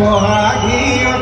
Bohagi